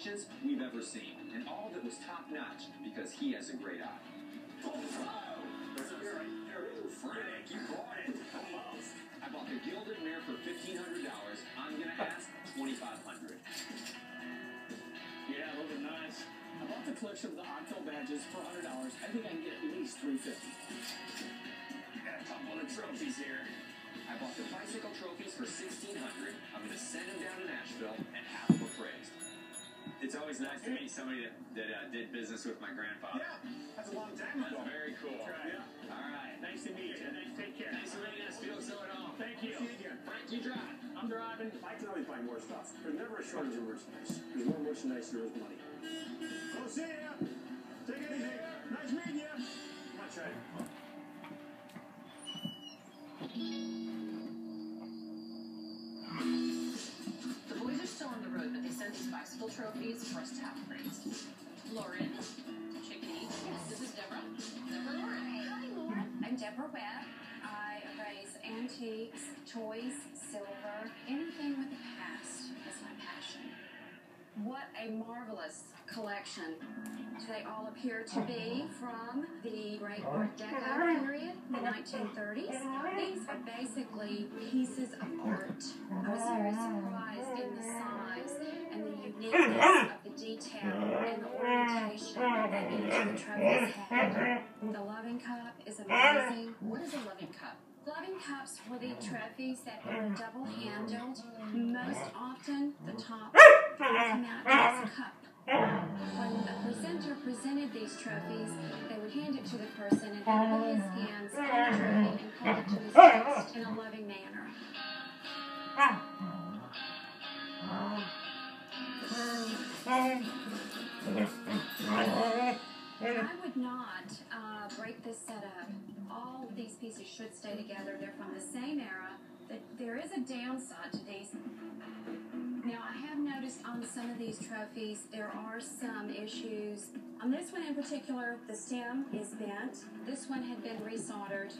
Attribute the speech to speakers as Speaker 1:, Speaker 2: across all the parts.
Speaker 1: inspections we've ever seen. And all of it was top notch because he has a great eye. Frank, you bought it. Almost. I bought the Gilded Mare for $1,500. I'm going to ask 2500
Speaker 2: Yeah, those are nice. I bought the collection of the Octo badges for $100. I think I can get at least 350
Speaker 1: Got a couple of trophies here. I bought the bicycle trophies for 1600 I'm going to send It's always nice to meet somebody that, that uh, did business with my grandfather.
Speaker 2: Yeah, that's a long time ago.
Speaker 1: That's very cool.
Speaker 2: Right.
Speaker 1: Yeah. All right.
Speaker 2: Nice to meet you. Nice, take care.
Speaker 1: Nice to meet us feel so at home.
Speaker 2: Thank you.
Speaker 1: See you again. Frank, you drive.
Speaker 2: I'm driving.
Speaker 3: I can always buy more stuff. There's never a shortage of merchandise. There's more merchandise than there is money.
Speaker 2: Oh, see ya. Take it easy. Nice meeting you.
Speaker 4: But they sent these bicycle trophies for us to have appraised. Lauren, Chickadee, this is Deborah. Deborah Lauren.
Speaker 5: Hi, Lauren. I'm Deborah Webb. I appraise antiques, toys, silver, anything with a past is my passion. What a marvelous collection. They all appear to be from the Great Art Deco period, the 1930s. These are basically pieces of art. I was very of the detail and the orientation that each of the trophies had. The loving cup is amazing.
Speaker 4: What is a loving cup?
Speaker 5: Loving cups were the trophies that were double handled. Most often, the top would come out as a cup. When the presenter presented these trophies, they would hand it to the person and put his hands on the trophy and hold it to his chest in a loving manner. I would not uh, break this setup. All these pieces should stay together. They're from the same era. There is a downside to these. Now, I have noticed on some of these trophies there are some issues. On this one in particular, the stem is bent. This one had been resoldered,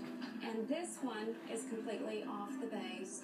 Speaker 5: and this one is completely off the base.